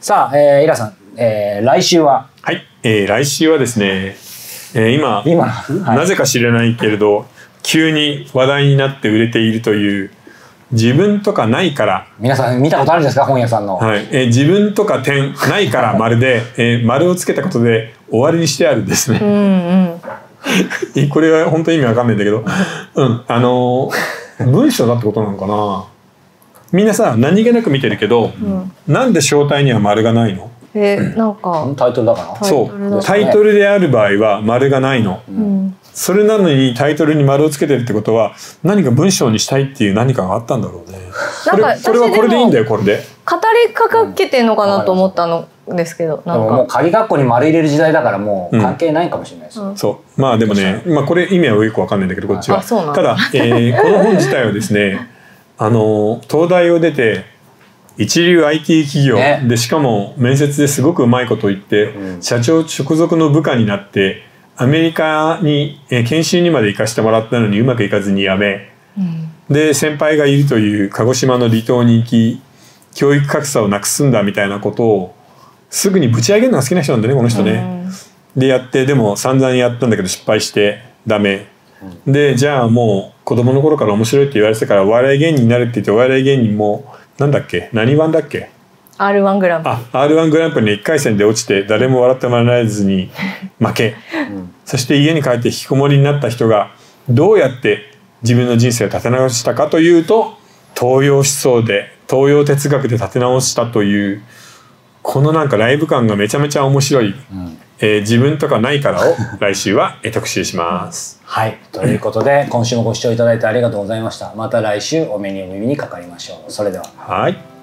さあ、えー、イラさん、えー、来週は？はい、えー、来週はですね、えー、今今、はい。なぜか知らないけれど急に話題になって売れているという自分とかないから、皆さん見たことあるんですか？本屋さんの、はい。えー自分とか点ないから 丸で、えー丸をつけたことで終わりにしてあるんですね。うんうん。えこれは本当に意味わかんないんだけど、うん、あのー文章だってことなのかな？みんなさ何気なく見てるけど、なんで正体には丸がないの？えなんか、タイトルだから、タイトルだそう。タイトルである場合は丸がないの。うん、それなのにタイトルに丸をつけてるってことは何か文章にしたいっていう何かがあったんだろうね。なんかこれは私これでいいんだでよこれで。語りかけてんのかなと思ったのですけど、なんでももうか。鍵括弧に丸入れる時代だからもう関係ないかもしれないです、うん。そう。まあでもね、まあ、これ意味はよくわかんないんだけどこっちは。あそうなんだ。ただ、えーこの本自体はですねあの東大を出て一流 IT 企業、ね。でしかも面接ですごくうまいことを言って、うん。社長直属の部下になってアメリカに、えー研修にまで行かせてもらったのにうまくいかずに辞め。うん。で先輩がいるという鹿児島の離島に行き教育格差をなくすんだみたいなことをすぐにぶち上げるのが好きな人なんだねこの人ね。でやってでも散々やったんだけど失敗してダメ。でじゃあもう子供の頃から面白いって言われてたからお笑い芸人になるって言ってお笑い芸人もなんだっけ何番だっけ？R1 グランプリ。あ r 1グランプリの1回戦で落ちて誰も笑ってもらえずに負け、そして家に帰って引きこもりになった人がどうやって自分の人生を立て直したかというと東洋思想で東洋哲学で立て直したというこのなんかライブ感がめちゃめちゃ面白い、えー自分とかないからを 来週はえー特集します。はい。ということで今週もご視聴いただいてありがとうございました。また来週お目にお耳にかかりましょう。それでは。はい